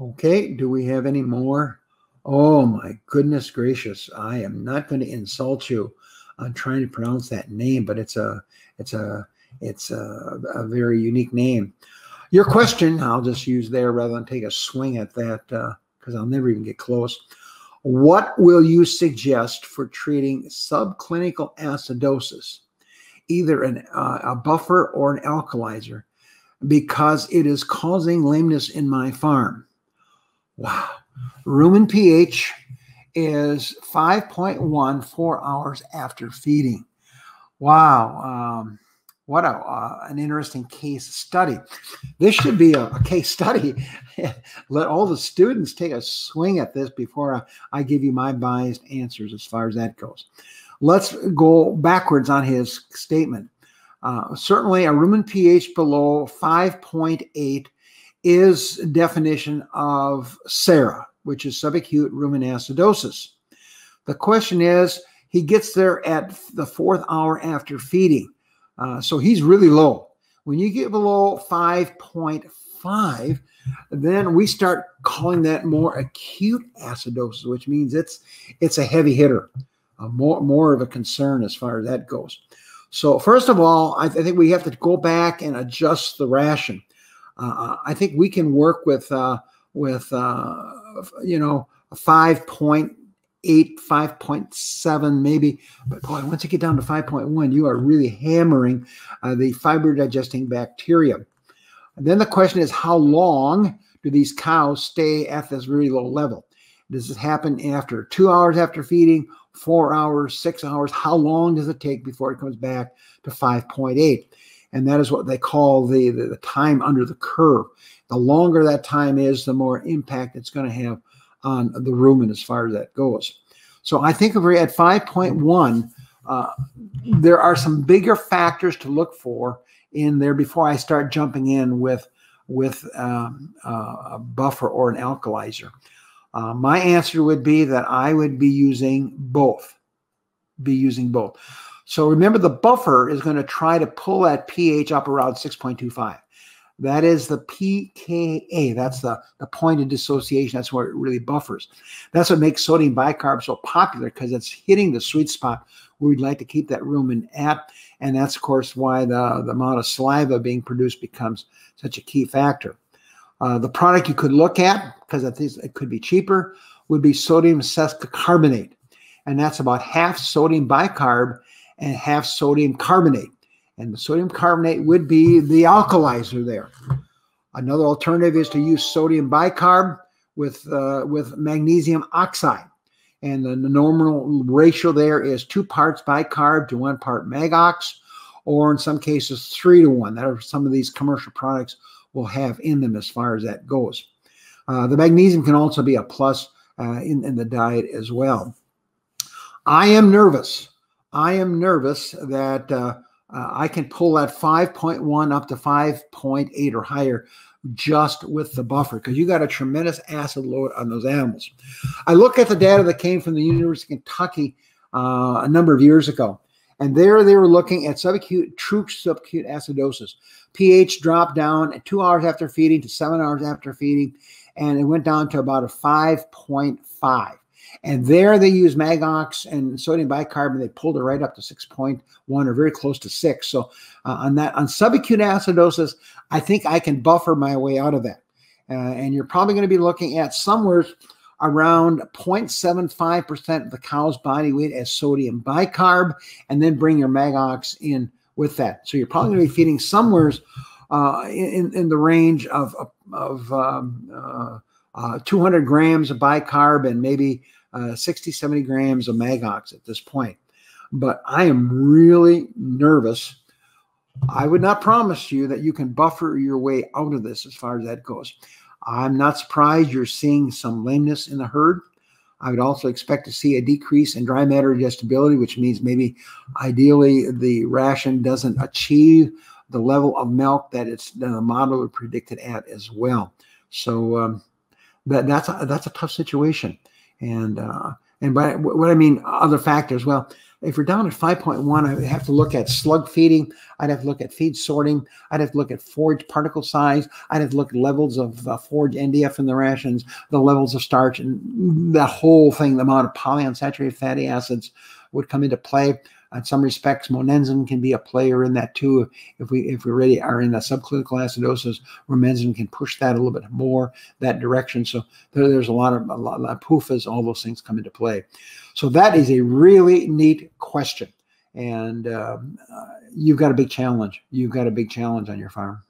Okay, do we have any more? Oh my goodness gracious! I am not going to insult you on trying to pronounce that name, but it's a it's a it's a, a very unique name. Your question, I'll just use there rather than take a swing at that because uh, I'll never even get close. What will you suggest for treating subclinical acidosis, either an, uh, a buffer or an alkalizer, because it is causing lameness in my farm? Wow. Rumen pH is 5.1 four hours after feeding. Wow. Um, what a, uh, an interesting case study. This should be a, a case study. Let all the students take a swing at this before I, I give you my biased answers as far as that goes. Let's go backwards on his statement. Uh, certainly, a rumen pH below 5.8 is definition of SARA, which is subacute rumen acidosis. The question is, he gets there at the fourth hour after feeding. Uh, so he's really low. When you get below 5.5, then we start calling that more acute acidosis, which means it's it's a heavy hitter, uh, more more of a concern as far as that goes. So first of all, I, th- I think we have to go back and adjust the ration. Uh, I think we can work with uh, with uh, you know five point eight, 5.7 maybe. But boy, once you get down to 5.1, you are really hammering uh, the fiber digesting bacteria. And then the question is how long do these cows stay at this really low level? Does it happen after two hours after feeding, four hours, six hours? How long does it take before it comes back to 5.8? And that is what they call the, the, the time under the curve. The longer that time is, the more impact it's going to have on the rumen as far as that goes. So I think if we're at 5.1, uh, there are some bigger factors to look for in there before I start jumping in with with um, uh, a buffer or an alkalizer. Uh, my answer would be that I would be using both. Be using both. So remember, the buffer is going to try to pull that pH up around 6.25. That is the pKa. That's the, the point of dissociation. That's where it really buffers. That's what makes sodium bicarb so popular because it's hitting the sweet spot where we'd like to keep that rumen at. And that's, of course, why the, the amount of saliva being produced becomes such a key factor. Uh, the product you could look at, because I think it could be cheaper, would be sodium sesquicarbonate. And that's about half sodium bicarb and half sodium carbonate and the sodium carbonate would be the alkalizer there. Another alternative is to use sodium bicarb with uh, with magnesium oxide, and the, normal ratio there is two parts bicarb to one part magox, or in some cases three to one. That are some of these commercial products will have in them as far as that goes. Uh, the magnesium can also be a plus uh, in, in the diet as well. I am nervous. I am nervous that uh, uh, I can pull that 5.1 up to 5.8 or higher just with the buffer because you got a tremendous acid load on those animals. I look at the data that came from the University of Kentucky uh, a number of years ago, and there they were looking at subacute, true subacute acidosis. pH dropped down two hours after feeding to seven hours after feeding, and it went down to about a 5.5. And there they use Magox and sodium bicarbonate. They pulled it right up to 6.1 or very close to 6. So uh, on that, on subacute acidosis, I think I can buffer my way out of that. Uh, and you're probably going to be looking at somewhere around 0.75% of the cow's body weight as sodium bicarb, and then bring your Magox in with that. So you're probably going to be feeding somewhere uh, in, in the range of, of um, uh, uh, 200 grams of bicarb and maybe uh, 60, 70 grams of Magox at this point. But I am really nervous. I would not promise you that you can buffer your way out of this as far as that goes. I'm not surprised you're seeing some lameness in the herd. I would also expect to see a decrease in dry matter digestibility, which means maybe ideally the ration doesn't achieve the level of milk that it's the model predicted at as well. So um, that that's a, that's a tough situation. And uh, and by what I mean other factors, well, if you're down at 5.1, I would have to look at slug feeding. I'd have to look at feed sorting. I'd have to look at forage particle size. I'd have to look at levels of uh, forage NDF in the rations, the levels of starch, and the whole thing, the amount of polyunsaturated fatty acids would come into play. In some respects, monensin can be a player in that too. If we if we really are in the subclinical acidosis, monensin can push that a little bit more that direction. So there, there's a lot of a lot, a lot of PUFAs, all those things come into play. So that is a really neat question, and um, uh, you've got a big challenge. You've got a big challenge on your farm.